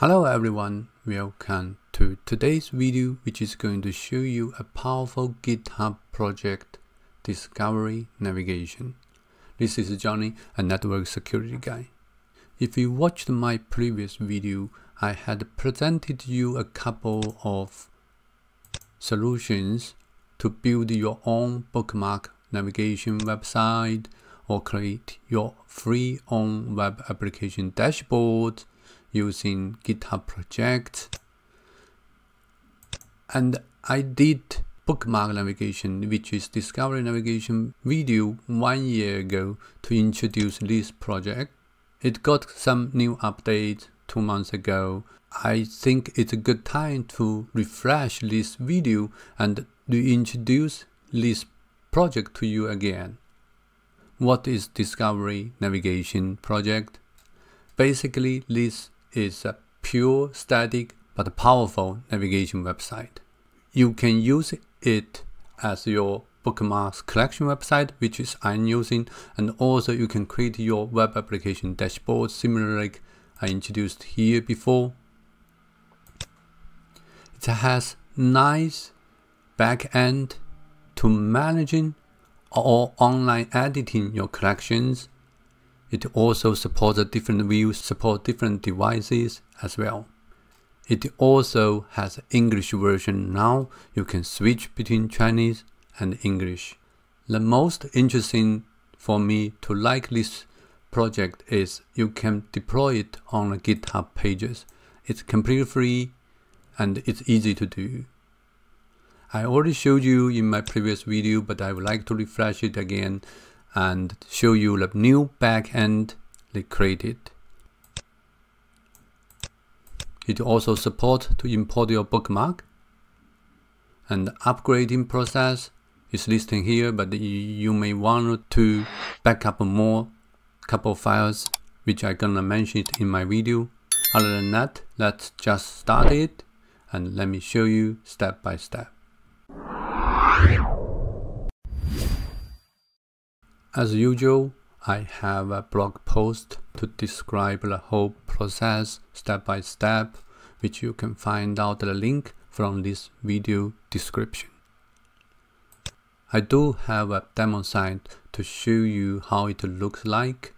Hello everyone, welcome to today's video which is going to show you a powerful GitHub project Discovery Navigation. This is Johnny, a network security guy. If you watched my previous video, I had presented you a couple of solutions to build your own bookmark navigation website or create your free own web application dashboard using GitHub project. And I did bookmark navigation, which is discovery navigation video one year ago to introduce this project. It got some new updates two months ago. I think it's a good time to refresh this video and reintroduce this project to you again. What is Discovery Navigation Project? Basically, this is a pure static but powerful navigation website. You can use it as your bookmarks collection website, which is I'm using, and also you can create your web application dashboard similar like I introduced here before. It has nice backend to managing or online editing your collections. It also supports different views, support different devices as well. It also has English version now. You can switch between Chinese and English. The most interesting for me to like this project is you can deploy it on GitHub pages. It's completely free and it's easy to do. I already showed you in my previous video, but I would like to refresh it again and show you the new backend they created. It also supports to import your bookmark and the upgrading process is listed here, but you may want to back up more couple files which I'm gonna mention it in my video. Other than that, let's just start it and let me show you step by step. As usual, I have a blog post to describe the whole process step by step, which you can find out the link from this video description. I do have a demo site to show you how it looks like.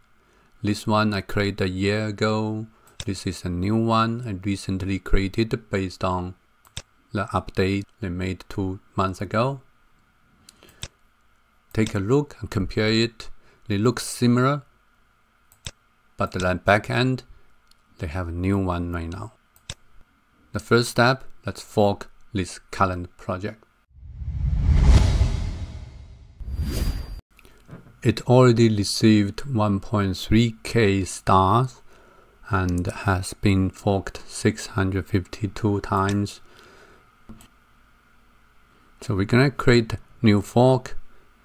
This one I created a year ago. This is a new one I recently created based on the update they made two months ago. Take a look and compare it. They look similar, but the back end, they have a new one right now. The first step, let's fork this current project. It already received 1.3k stars and has been forked 652 times so we're gonna create new fork,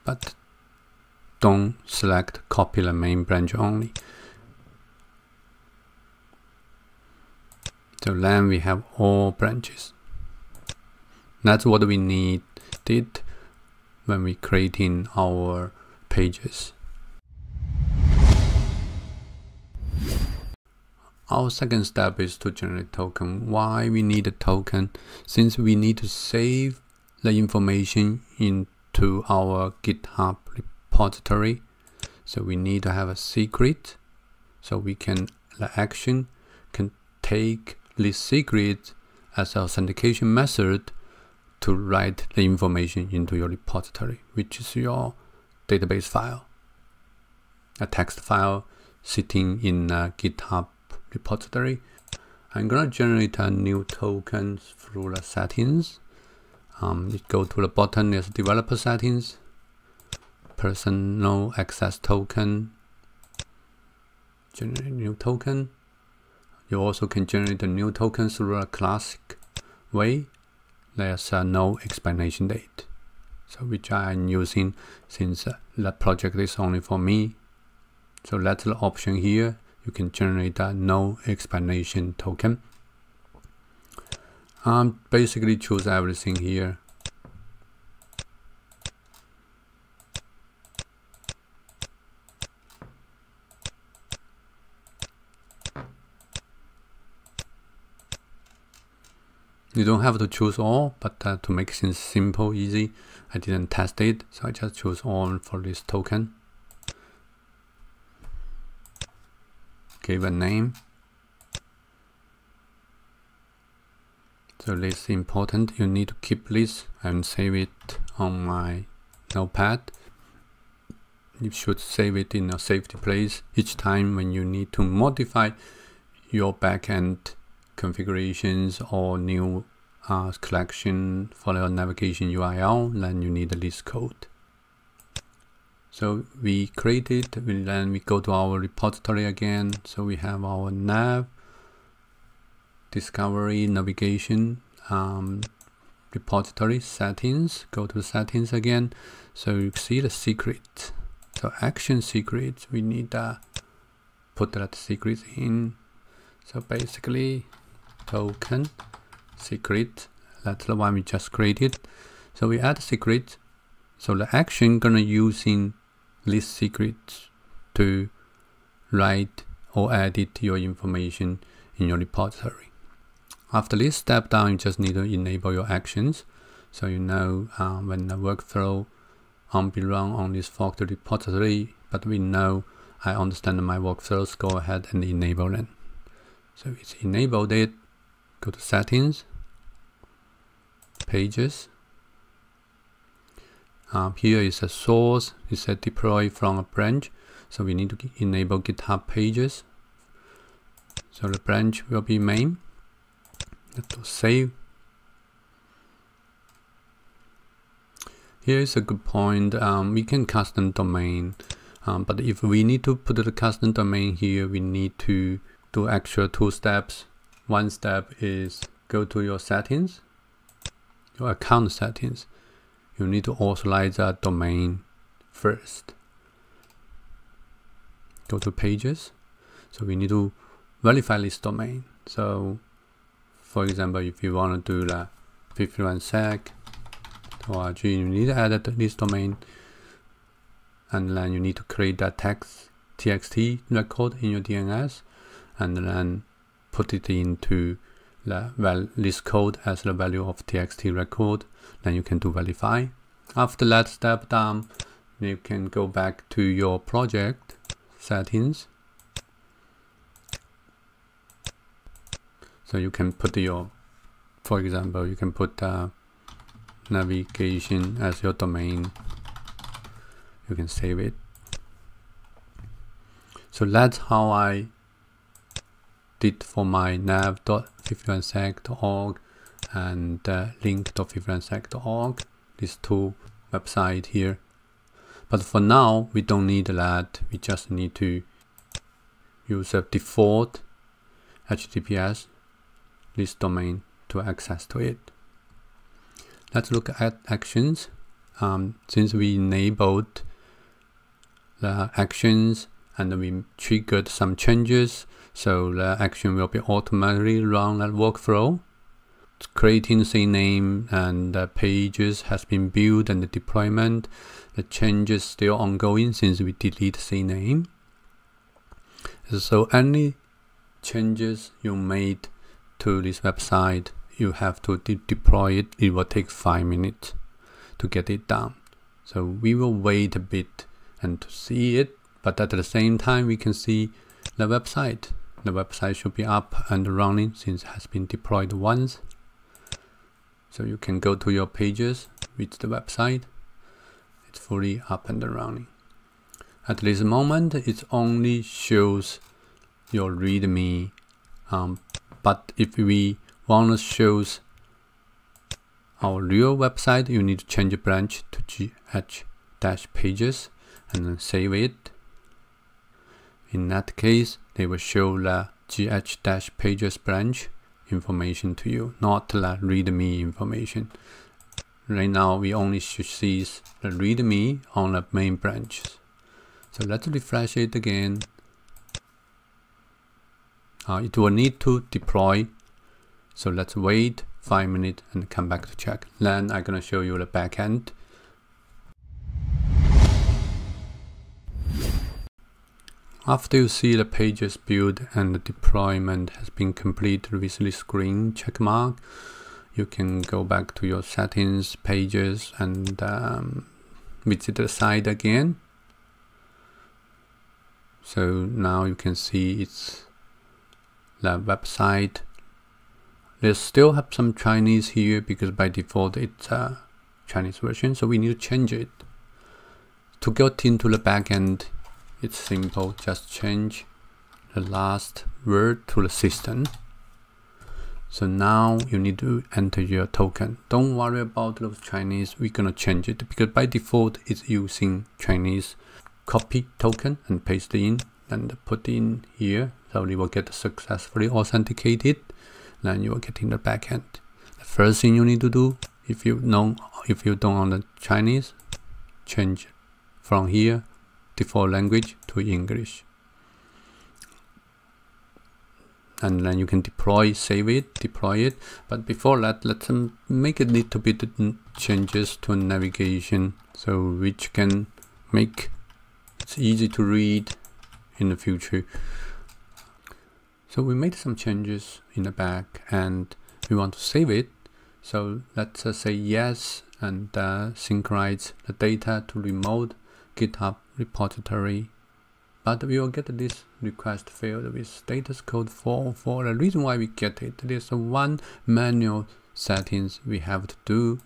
but don't select copy the main branch only. So then we have all branches. That's what we needed when we creating our pages. Our second step is to generate token. Why we need a token? Since we need to save the information into our GitHub repository. So we need to have a secret. So we can, the action can take this secret as authentication method to write the information into your repository, which is your database file, a text file sitting in a GitHub repository. I'm gonna generate a new token through the settings um, you go to the bottom, there's developer settings, personal access token, generate new token. You also can generate a new token through a classic way. There's uh, no expiration date. So which I am using since uh, that project is only for me. So that's the option here. You can generate a no expiration token um, basically choose everything here You don't have to choose all, but uh, to make things simple, easy, I didn't test it, so I just choose all for this token. Give a name. So this is important. You need to keep this and save it on my notepad. You should save it in a safety place each time when you need to modify your backend configurations or new uh, collection for your navigation URL, then you need this code. So we create it, then we go to our repository again. So we have our nav, discovery, navigation, um, repository settings, go to settings again. So you see the secret. So action secret, we need to put that secret in. So basically token secret that's the one we just created so we add secret so the action gonna using this secret to write or edit your information in your repository after this step down you just need to enable your actions. So you know uh, when the workflow on be run on this forked repository but we know I understand my workflows go ahead and enable them so it's enabled it. Go to settings pages. Um, here is a source it said deploy from a branch. So we need to enable github pages. So the branch will be main let's save here is a good point um, we can custom domain um, but if we need to put the custom domain here we need to do actual two steps one step is go to your settings, your account settings. You need to authorize that domain first. Go to pages. So we need to verify this domain. So for example, if you want to do the 51sec org, you need to add this domain. And then you need to create that text txt record in your DNS and then put it into the well, this code as the value of txt record. Then you can do verify. After that step down you can go back to your project settings so you can put your for example you can put uh, navigation as your domain you can save it so that's how I did for my nav.51sec.org and uh, link.51sec.org, these two websites here. But for now, we don't need that. We just need to use a default HTTPS list domain to access to it. Let's look at actions. Um, since we enabled the actions and we triggered some changes, so the action will be automatically run that workflow. Creating CNAME and the pages has been built and the deployment. The changes still ongoing since we delete CNAME. So any changes you made to this website, you have to de deploy it. It will take five minutes to get it done. So we will wait a bit and to see it, but at the same time we can see the website the website should be up and running since it has been deployed once. So you can go to your pages with the website. It's fully up and running. At this moment, it only shows your README. Um, but if we want to show our real website, you need to change the branch to gh-pages and then save it. In that case, they will show the gh-pages branch information to you, not the readme information. Right now, we only should see the readme on the main branch So let's refresh it again. Uh, it will need to deploy. So let's wait five minutes and come back to check. Then I'm gonna show you the backend After you see the pages build and the deployment has been completed with this green check mark, you can go back to your settings pages and um, visit the site again so now you can see it's the website they still have some Chinese here because by default it's a Chinese version so we need to change it to get into the backend it's simple just change the last word to the system so now you need to enter your token. Don't worry about those Chinese. We're gonna change it because by default it's using Chinese. Copy token and paste in and put in here. So you will get successfully authenticated. Then you will get in the backend. The first thing you need to do, if you know, if you don't know the Chinese, change from here default language to English. and then you can deploy save it deploy it but before that let's um, make a little bit changes to navigation so which can make it's easy to read in the future. So we made some changes in the back and we want to save it. So let's uh, say yes and uh, synchronize the data to remote github repository. But we will get this request field with status code 4 for the reason why we get it. There's one manual settings we have to do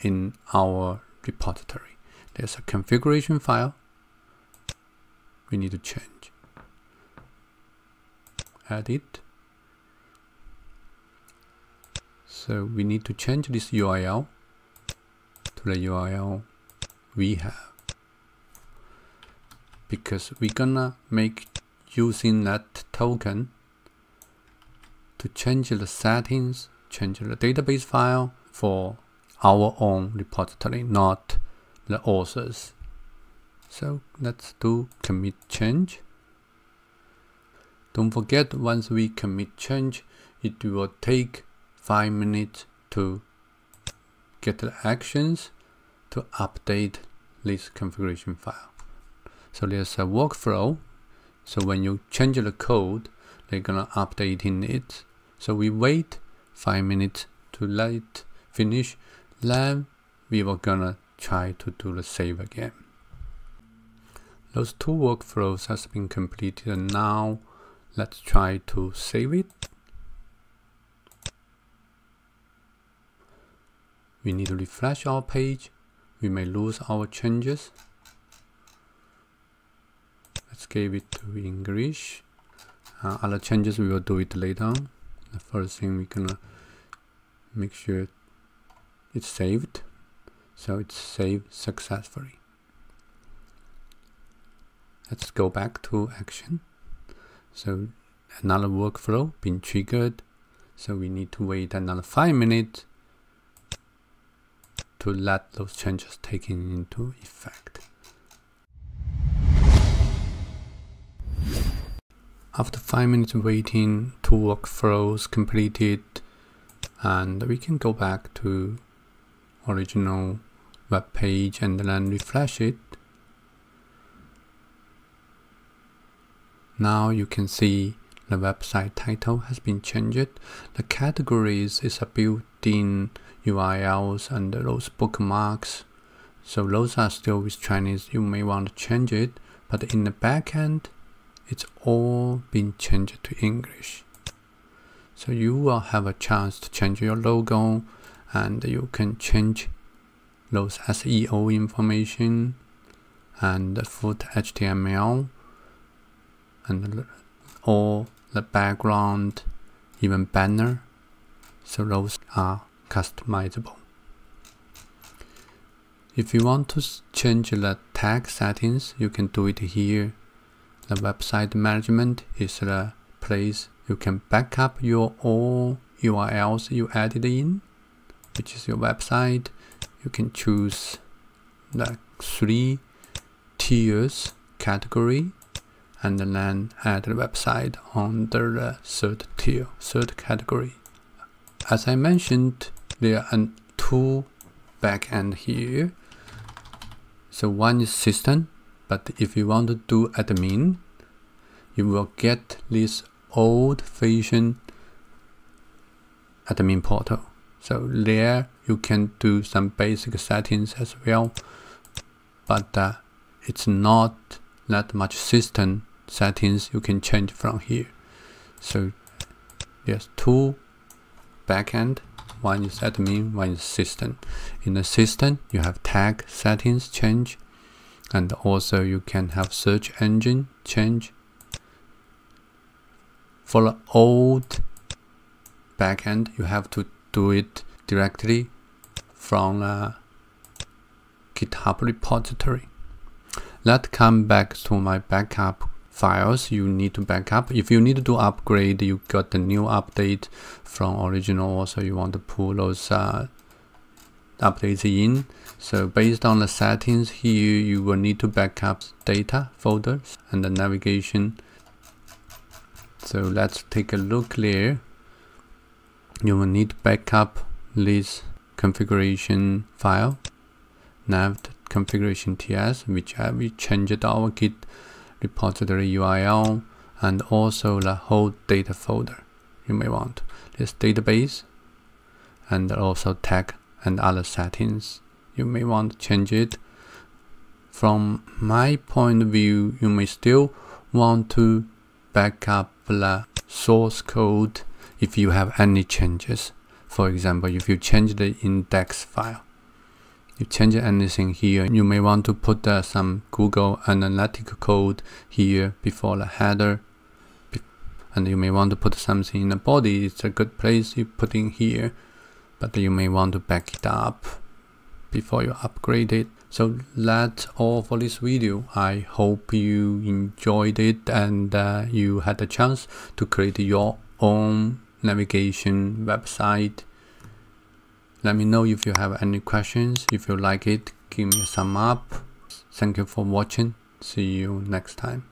in our repository. There's a configuration file we need to change. Edit so we need to change this URL to the URL we have. Because we're gonna make using that token to change the settings, change the database file for our own repository, not the authors. So let's do commit change. Don't forget once we commit change, it will take 5 minutes to get the actions to update this configuration file. So there's a workflow. So when you change the code, they're gonna update in it. So we wait five minutes to let it finish. Then we were gonna try to do the save again. Those two workflows has been completed and now let's try to save it. We need to refresh our page. We may lose our changes. Let's give it to English. Uh, other changes we will do it later. The first thing we're gonna make sure it's saved. So it's saved successfully let's go back to action. So another workflow been triggered. So we need to wait another five minutes to let those changes taken into effect. After 5 minutes waiting, two workflows completed and we can go back to original web page and then refresh it. Now you can see the website title has been changed. The categories is a built-in URLs and those bookmarks. So those are still with Chinese. You may want to change it, but in the backend, it's all been changed to English. So you will have a chance to change your logo and you can change those SEO information and the foot HTML and all the background, even banner. So those are customizable. If you want to change the tag settings, you can do it here the website management is the place you can back up your all URLs you added in, which is your website. You can choose the three tiers category and then add the website under the third tier, third category. As I mentioned, there are two backend here. So one is system but if you want to do admin, you will get this old fashioned admin portal. So there you can do some basic settings as well, but uh, it's not that much system settings you can change from here. So there's two backend, one is admin, one is system. In the system, you have tag settings change, and also you can have search engine change. For the old backend, you have to do it directly from a GitHub repository. Let's come back to my backup files you need to backup. If you need to upgrade, you got the new update from original. Also, you want to pull those uh, updates in. So based on the settings here, you will need to backup data folders and the navigation. So let's take a look there. You will need to backup this configuration file, nav configuration ts, which I will change our git repository URL and also the whole data folder you may want. This database and also tag and other settings. You may want to change it. From my point of view, you may still want to back up the source code if you have any changes. For example, if you change the index file, you change anything here, you may want to put uh, some Google Analytic code here before the header. And you may want to put something in the body. It's a good place you put in here, but you may want to back it up before you upgrade it. So that's all for this video. I hope you enjoyed it and uh, you had a chance to create your own navigation website let me know if you have any questions. If you like it, give me a thumb up. Thank you for watching. See you next time.